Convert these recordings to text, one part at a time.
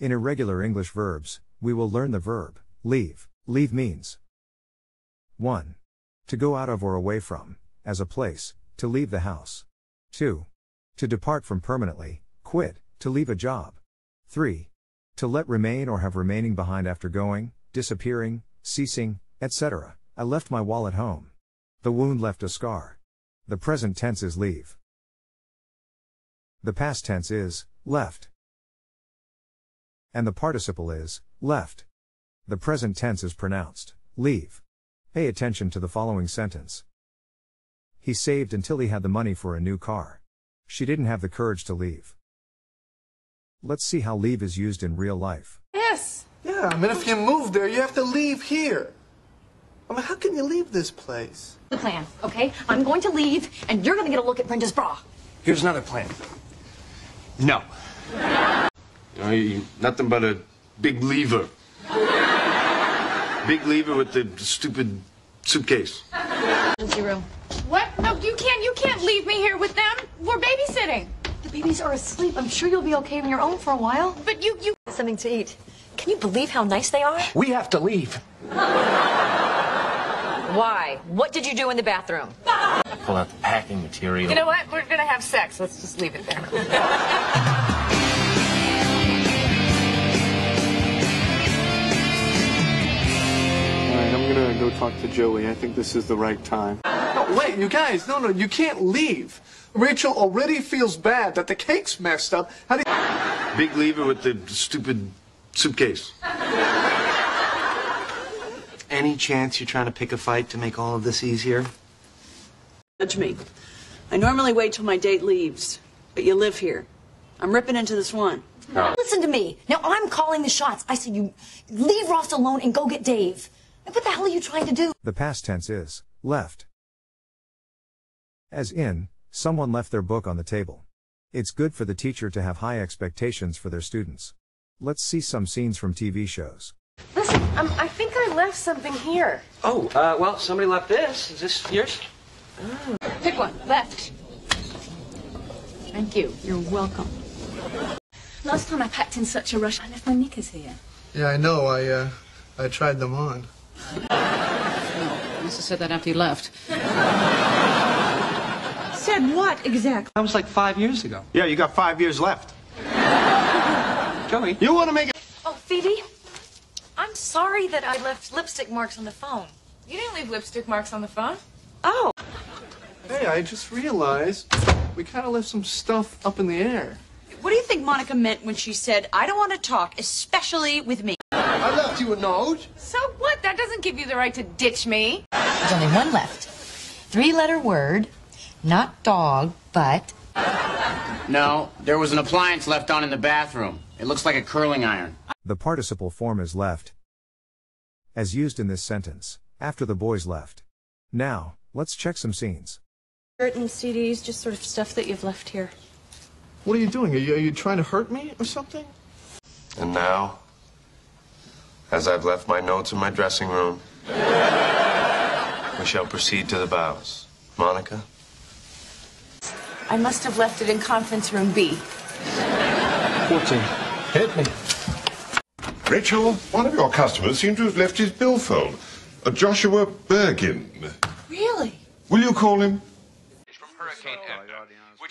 In irregular English verbs, we will learn the verb leave. Leave means 1. To go out of or away from, as a place, to leave the house. 2. To depart from permanently, quit, to leave a job. 3. To let remain or have remaining behind after going, disappearing, ceasing, etc. I left my wallet home. The wound left a scar. The present tense is leave. The past tense is left. And the participle is left. The present tense is pronounced leave. Pay attention to the following sentence. He saved until he had the money for a new car. She didn't have the courage to leave. Let's see how leave is used in real life. Yes. Yeah, I mean, if you move there, you have to leave here. I mean, how can you leave this place? The plan, okay? I'm going to leave, and you're going to get a look at Brenda's bra. Here's another plan. No. You know, you, nothing but a big lever. big lever with the stupid suitcase. Empty room. What? No, you can't. You can't leave me here with them. We're babysitting. The babies are asleep. I'm sure you'll be okay on your own for a while. But you, you. Something to eat. Can you believe how nice they are? We have to leave. Why? What did you do in the bathroom? Pull out the packing material. You know what? We're gonna have sex. Let's just leave it there. Go talk to Joey. I think this is the right time. No, wait, you guys, no, no, you can't leave. Rachel already feels bad that the cake's messed up. How do you... Big lever with the stupid suitcase. Any chance you're trying to pick a fight to make all of this easier? Judge me. I normally wait till my date leaves, but you live here. I'm ripping into this one. Listen to me. Now I'm calling the shots. I said you leave Ross alone and go get Dave. Like, What the hell are you trying to do? The past tense is left. As in, someone left their book on the table. It's good for the teacher to have high expectations for their students. Let's see some scenes from TV shows. Listen, um, I think I left something here. Oh, uh, well, somebody left this. Is this yours? Pick one. Left. Thank you. You're welcome. Last time I packed in such a rush, I left my knickers here. Yeah, I know. I, uh, I tried them on. I must have said that after you left. Said what exactly? That was like five years ago. Yeah, you got five years left. Joey. You want to make it? Oh, Phoebe, I'm sorry that I left lipstick marks on the phone. You didn't leave lipstick marks on the phone. Oh, Hey, I just realized we kind of left some stuff up in the air. What do you think Monica meant when she said, I don't want to talk, especially with me? I left you a note. So what? That doesn't give you the right to ditch me. There's only one left. Three letter word, not dog, but. No, there was an appliance left on in the bathroom. It looks like a curling iron. The participle form is left. As used in this sentence, after the boys left. Now, let's check some scenes. Shirt and CDs, just sort of stuff that you've left here. What are you doing? Are you, are you trying to hurt me or something? And now, as I've left my notes in my dressing room, we shall proceed to the bows. Monica? I must have left it in conference room B. 14. Hit me. Rachel, one of your customers seemed to have left his billfold. A Joshua Burgin. Really? Will you call him?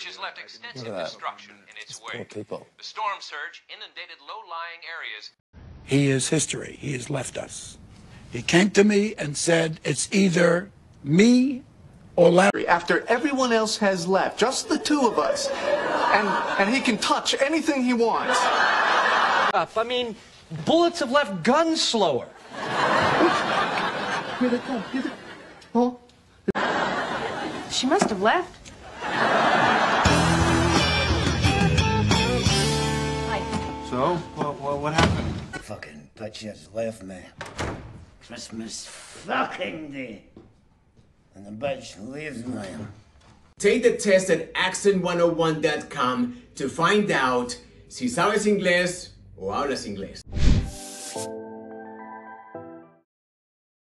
From Hurricane Edna, which has left extensive destruction in its wake. The storm surge inundated low-lying areas. He is history. He has left us. He came to me and said, it's either me or Larry. After everyone else has left, just the two of us, and and he can touch anything he wants. I mean, bullets have left guns slower. Here they come. Here they... Oh, She must have left. Fucking bitch just left me. Christmas fucking day. And the bitch leaves me. Take the test at accent101.com to find out si sabes inglés o hablas inglés.